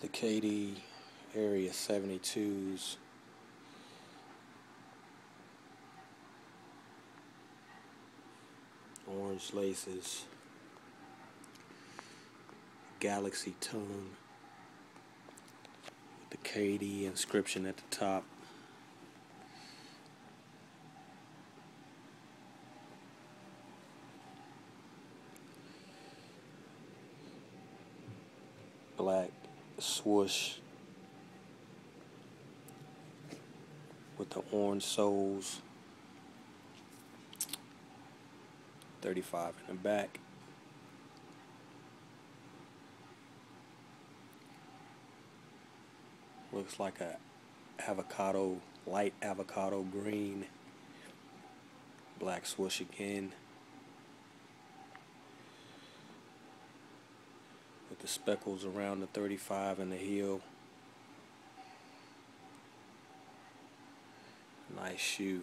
the KD Area 72s. Orange laces. Galaxy tone. With the KD inscription at the top. Black swoosh with the orange soles. 35 in the back. Looks like a avocado light avocado green. Black swoosh again with the speckles around the 35 and the heel. Nice shoe